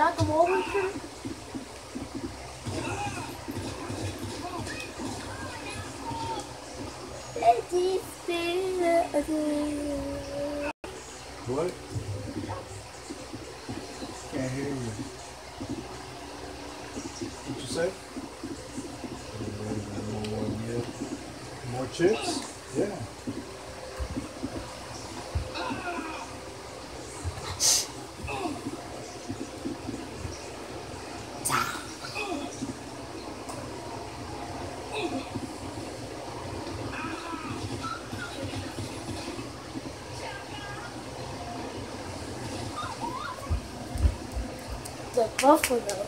Walter. What? Can't hear you. What you say? More chips? Yeah. The buffalo.